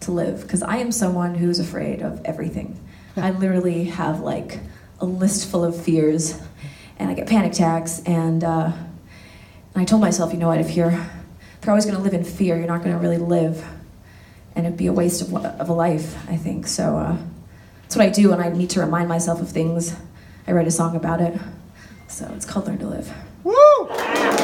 to live because I am someone who's afraid of everything. I literally have like a list full of fears, and I get panic attacks. And, uh, and I told myself, you know what, if you're if you're always going to live in fear, you're not going to really live, and it'd be a waste of, of a life. I think so. Uh, that's what I do when I need to remind myself of things. I write a song about it. So it's called Learn to Live. Woo!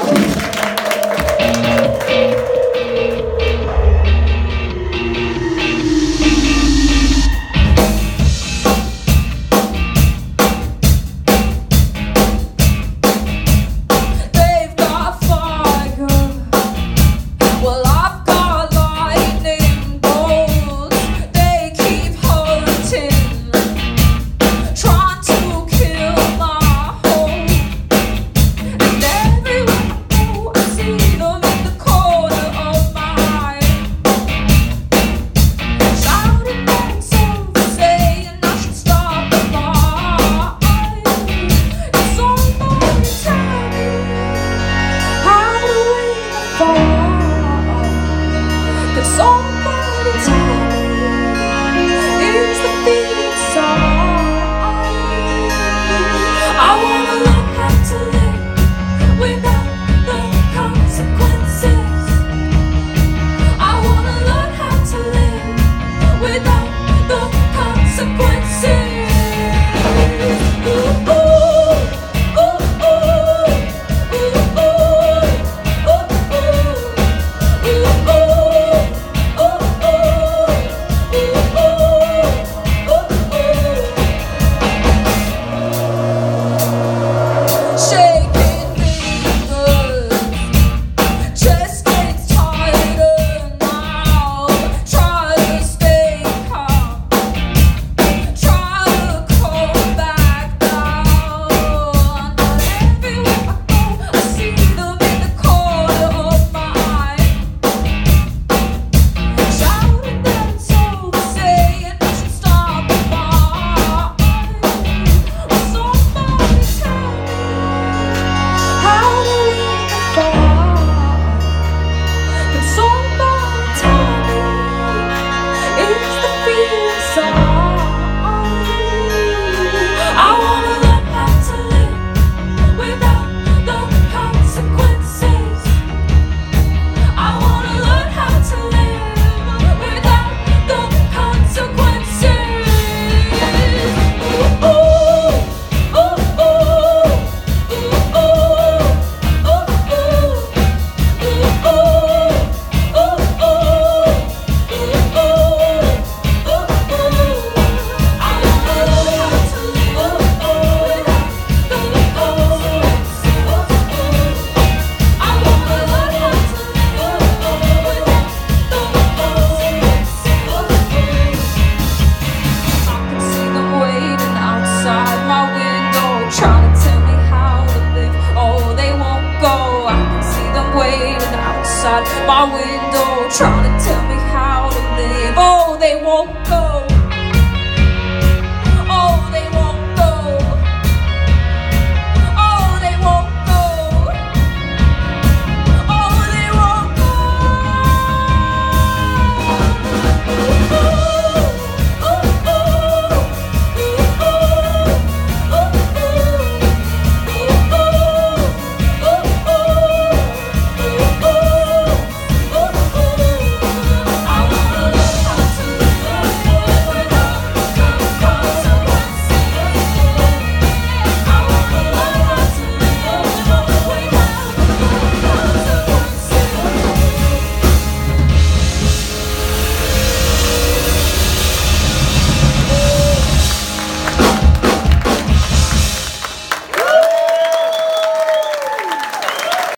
my window, trying to tell me how to live. Oh, they won't go.